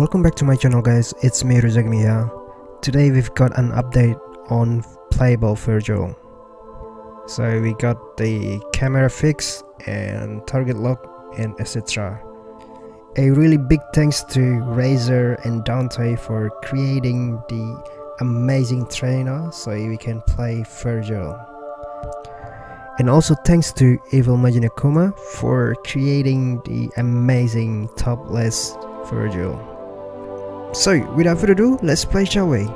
Welcome back to my channel guys, it's me Rifza Gamer here. Today we've got an update on Playable Vergil. So we got the camera fix and target lock and etc. A really big thanks to Raz0r and Dante for creating the amazing trainer so we can play Vergil. And also thanks to Evil MaginaKuma for creating the amazing topless Vergil. So, without further ado, let's play shall we?